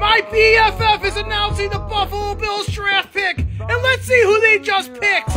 My BFF is announcing the Buffalo Bills draft pick, and let's see who they just picked.